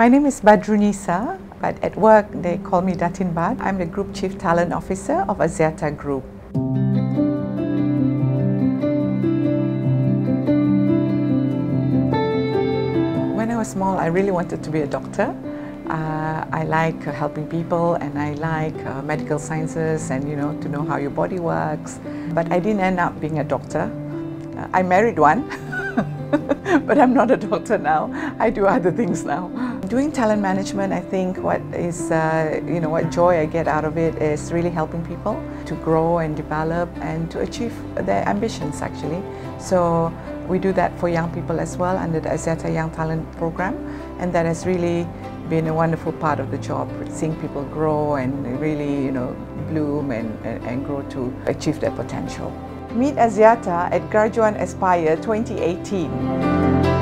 My name is Badrunnisa, but at work they call me Datin Bad. I'm the Group Chief Talent Officer of Axiata Group. When I was small, I really wanted to be a doctor. Uh, I like uh, helping people and I like uh, medical sciences and you know to know how your body works. But I didn't end up being a doctor. Uh, I married one, but I'm not a doctor now. I do other things now. Doing talent management, I think what is uh, you know what joy I get out of it is really helping people to grow and develop and to achieve their ambitions actually. So we do that for young people as well under the Axiata Young Talent Program, and that has really been a wonderful part of the job, seeing people grow and really, you know, bloom and, and, and grow to achieve their potential. Meet Axiata at Graduan Aspire 2018.